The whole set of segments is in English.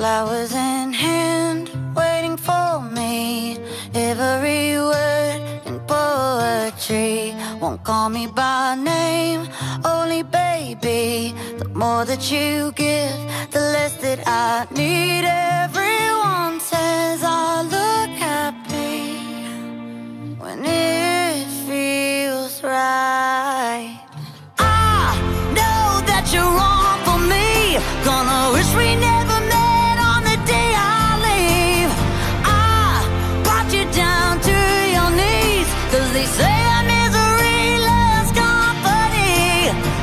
Flowers in hand, waiting for me. Every word in poetry Won't call me by name, only baby The more that you give, the less that I need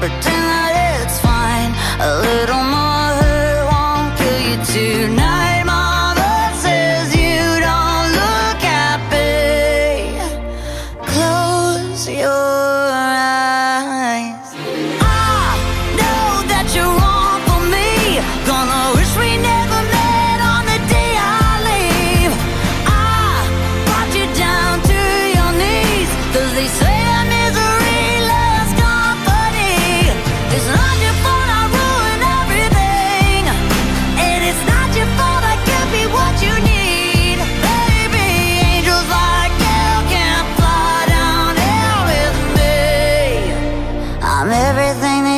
but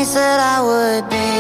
said that I would be